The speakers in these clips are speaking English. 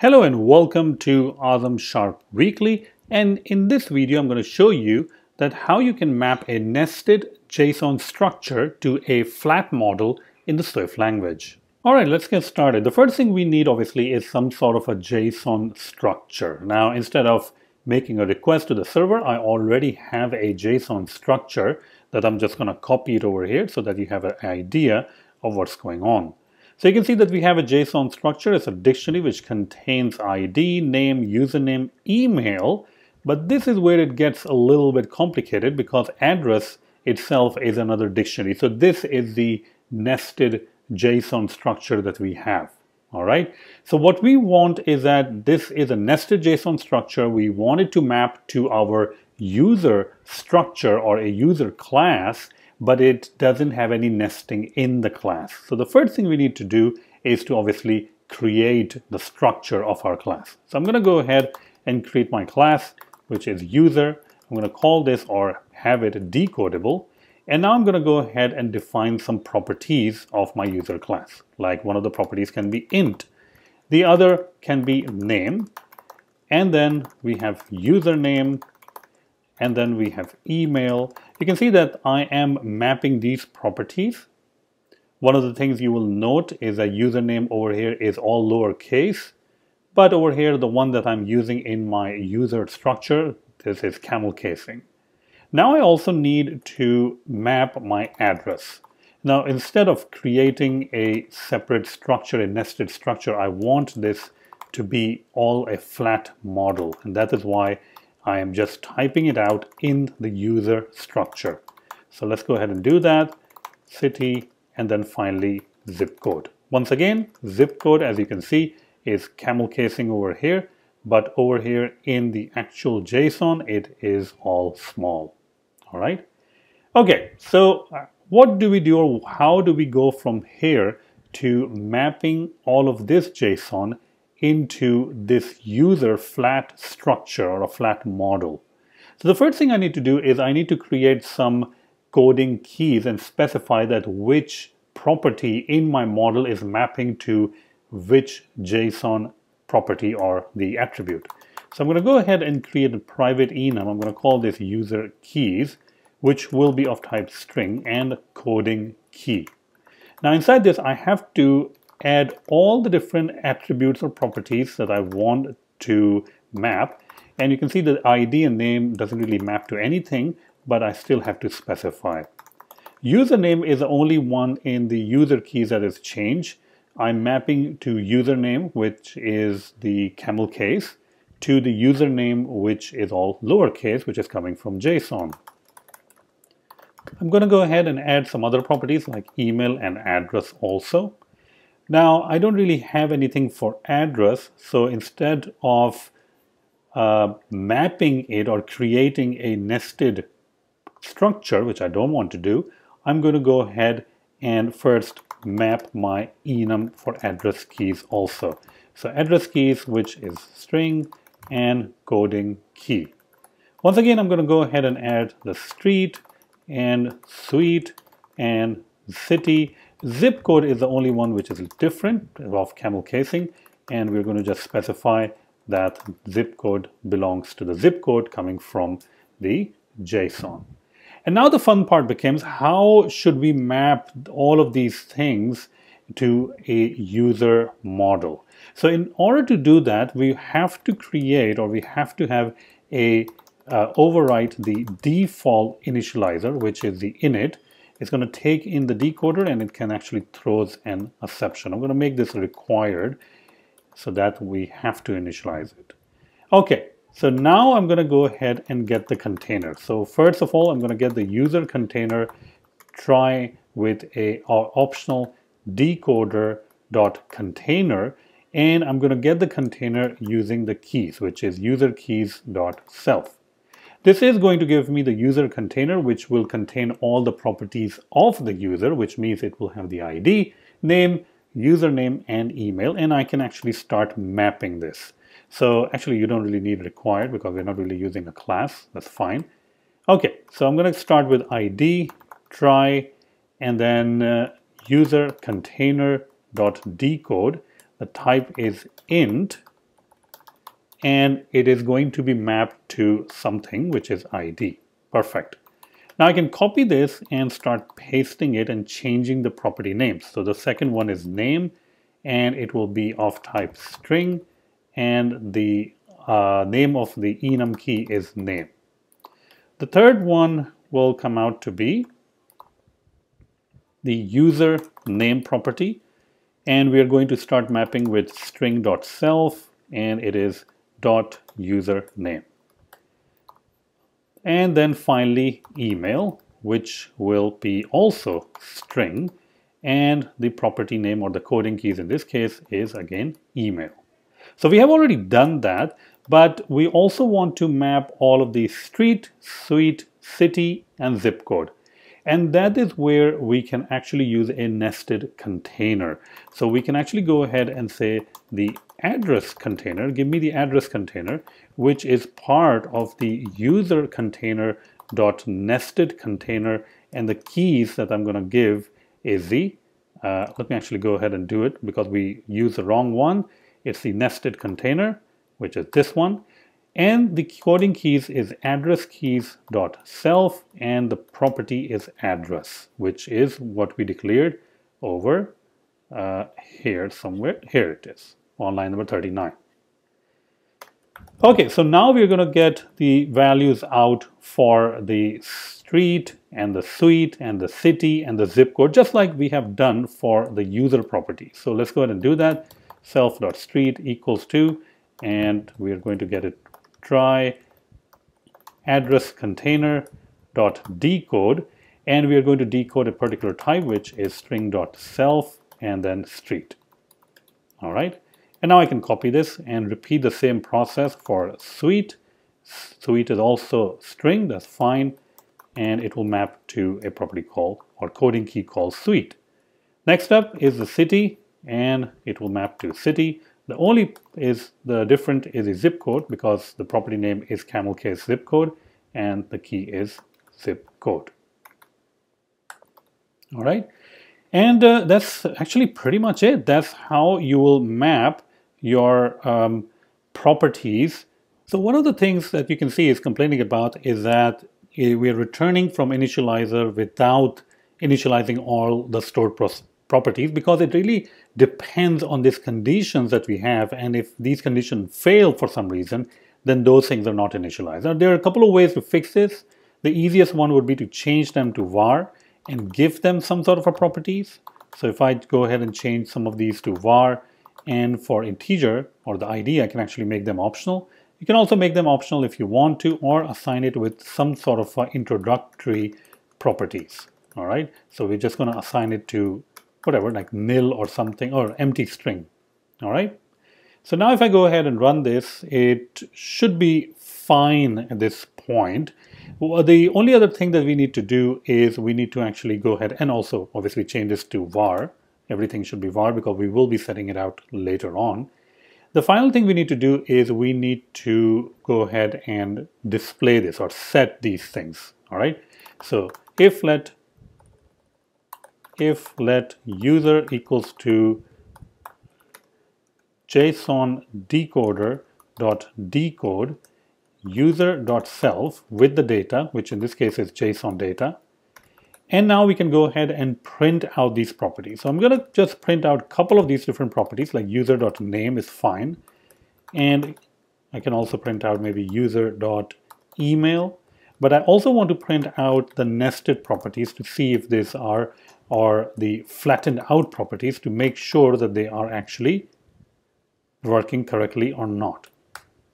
Hello and welcome to Azam Sharp Weekly and in this video I'm going to show you that how you can map a nested JSON structure to a flat model in the Swift language. Alright, let's get started. The first thing we need obviously is some sort of a JSON structure. Now instead of making a request to the server, I already have a JSON structure that I'm just going to copy it over here so that you have an idea of what's going on. So you can see that we have a JSON structure. It's a dictionary which contains ID, name, username, email. But this is where it gets a little bit complicated because address itself is another dictionary. So this is the nested JSON structure that we have. All right. So what we want is that this is a nested JSON structure. We want it to map to our user structure or a user class but it doesn't have any nesting in the class. So the first thing we need to do is to obviously create the structure of our class. So I'm going to go ahead and create my class, which is user. I'm going to call this or have it decodable. And now I'm going to go ahead and define some properties of my user class. Like one of the properties can be int. The other can be name. And then we have username and then we have email. You can see that I am mapping these properties. One of the things you will note is that username over here is all lowercase, but over here the one that I'm using in my user structure, this is camel casing. Now I also need to map my address. Now instead of creating a separate structure, a nested structure, I want this to be all a flat model and that is why I am just typing it out in the user structure. So let's go ahead and do that. City and then finally zip code. Once again, zip code, as you can see, is camel casing over here, but over here in the actual JSON, it is all small. All right. Okay, so uh, what do we do or how do we go from here to mapping all of this JSON into this user flat structure or a flat model. So the first thing I need to do is I need to create some coding keys and specify that which property in my model is mapping to which JSON property or the attribute. So I'm going to go ahead and create a private enum. I'm going to call this user keys, which will be of type string and coding key. Now inside this, I have to add all the different attributes or properties that I want to map. And you can see that ID and name doesn't really map to anything, but I still have to specify. Username is the only one in the user keys that is changed. I'm mapping to username, which is the camel case, to the username, which is all lowercase, which is coming from JSON. I'm going to go ahead and add some other properties like email and address also. Now, I don't really have anything for address, so instead of uh, mapping it or creating a nested structure, which I don't want to do, I'm going to go ahead and first map my enum for address keys also. So address keys, which is string and coding key. Once again, I'm going to go ahead and add the street and suite and city Zip code is the only one which is different of camel casing and we're going to just specify that zip code belongs to the zip code coming from the JSON. And now the fun part becomes how should we map all of these things to a user model. So in order to do that, we have to create or we have to have a uh, overwrite the default initializer, which is the init, it's going to take in the decoder and it can actually throws an exception. I'm going to make this required so that we have to initialize it. Okay, so now I'm going to go ahead and get the container. So first of all, I'm going to get the user container, try with a optional decoder dot container and I'm going to get the container using the keys which is user keys dot self this is going to give me the user container, which will contain all the properties of the user, which means it will have the ID, name, username, and email, and I can actually start mapping this. So actually, you don't really need required because we're not really using a class. That's fine. Okay, so I'm going to start with ID, try, and then uh, user container dot decode. The type is int, and it is going to be mapped to something which is ID. Perfect. Now I can copy this and start pasting it and changing the property names. So the second one is name and it will be of type string and the uh, name of the enum key is name. The third one will come out to be the user name property and we are going to start mapping with string.self and it is dot user name and then finally email which will be also string and the property name or the coding keys in this case is again email. So we have already done that but we also want to map all of the street, suite, city and zip code. And that is where we can actually use a nested container. So we can actually go ahead and say the address container, give me the address container, which is part of the user container dot nested container. And the keys that I'm going to give is the, uh, let me actually go ahead and do it because we use the wrong one. It's the nested container, which is this one. And the coding keys is address keys dot self and the property is address, which is what we declared over uh, here somewhere. Here it is on line number 39. Okay, so now we're going to get the values out for the street and the suite and the city and the zip code, just like we have done for the user property. So let's go ahead and do that. Self.street equals to, and we are going to get it try address container dot decode, and we are going to decode a particular type, which is string dot self and then street. All right. And now I can copy this and repeat the same process for suite. Suite is also string, that's fine. And it will map to a property called or coding key called suite. Next up is the city and it will map to city. The only is the different is a zip code because the property name is camel case zip code and the key is zip code. All right. And uh, that's actually pretty much it. That's how you will map your um, properties. So one of the things that you can see is complaining about is that eh, we are returning from initializer without initializing all the stored properties because it really depends on these conditions that we have and if these conditions fail for some reason then those things are not initialized. Now there are a couple of ways to fix this. The easiest one would be to change them to var and give them some sort of a properties. So if I go ahead and change some of these to var and for integer or the ID, I can actually make them optional. You can also make them optional if you want to or assign it with some sort of introductory properties. All right, so we're just going to assign it to whatever, like nil or something or empty string. All right, so now if I go ahead and run this, it should be fine at this point. Well, the only other thing that we need to do is we need to actually go ahead and also obviously change this to var everything should be var because we will be setting it out later on. The final thing we need to do is we need to go ahead and display this or set these things. All right. So if let if let user equals to JSON decoder dot decode user dot self with the data, which in this case is JSON data, and now we can go ahead and print out these properties. So I'm going to just print out a couple of these different properties like user.name is fine. And I can also print out maybe user.email. But I also want to print out the nested properties to see if these are or the flattened out properties to make sure that they are actually working correctly or not.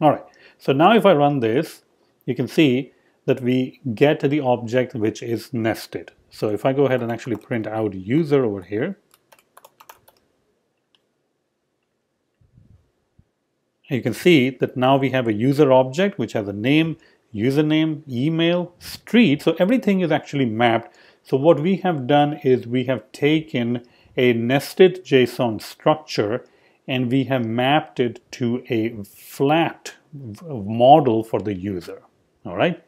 All right, so now if I run this, you can see that we get the object which is nested. So if I go ahead and actually print out user over here, you can see that now we have a user object which has a name, username, email, street. So everything is actually mapped. So what we have done is we have taken a nested JSON structure and we have mapped it to a flat model for the user. All right.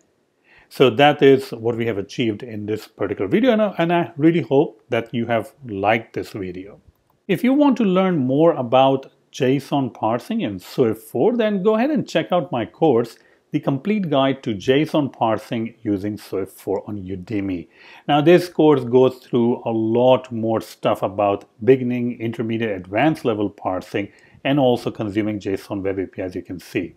So that is what we have achieved in this particular video and I, and I really hope that you have liked this video. If you want to learn more about JSON parsing in Swift 4, then go ahead and check out my course, The Complete Guide to JSON Parsing Using Swift 4 on Udemy. Now, this course goes through a lot more stuff about beginning, intermediate, advanced level parsing, and also consuming JSON Web API, as you can see.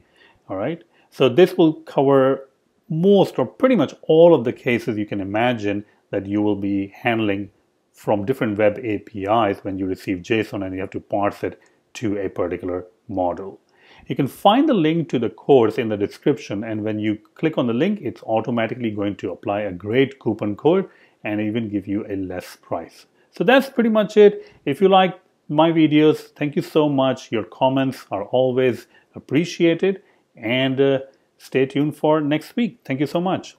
All right. So this will cover most or pretty much all of the cases you can imagine that you will be handling from different web APIs when you receive JSON and you have to parse it to a particular model. You can find the link to the course in the description and when you click on the link, it's automatically going to apply a great coupon code and even give you a less price. So that's pretty much it. If you like my videos, thank you so much. Your comments are always appreciated and uh, stay tuned for next week. Thank you so much.